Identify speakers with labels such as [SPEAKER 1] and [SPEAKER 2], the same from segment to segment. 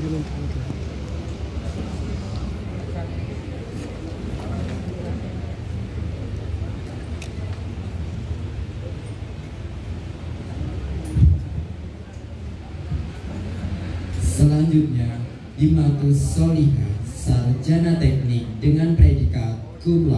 [SPEAKER 1] Selanjutnya, Imatus Soliha, sarjana teknik dengan predikat cum.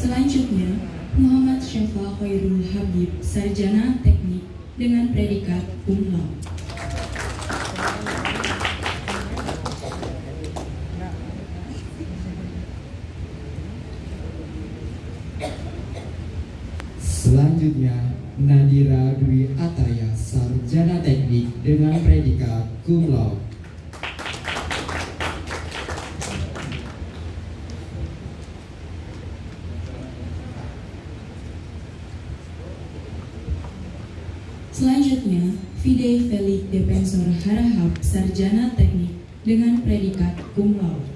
[SPEAKER 2] Selanjutnya, Muhammad Syafa Khairul Habib, sarjana teknik dengan predikat cum.
[SPEAKER 1] Selanjutnya, Nadira Dwi Ataya, sarjana teknik dengan predikat cum.
[SPEAKER 2] Selanjutnya, Fide Felix Depensor Harahap, sarjana teknik dengan predikat cum laude.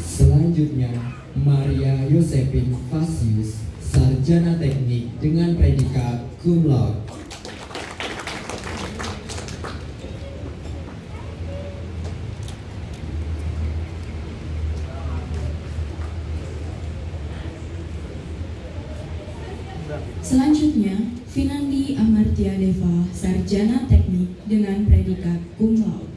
[SPEAKER 1] Selanjutnya, Maria Yosepin Fasius, sarjana teknik dengan predikat cum laude.
[SPEAKER 2] Selanjutnya, Finandi Amartya Deva, sarjana teknik dengan predikat cum laude.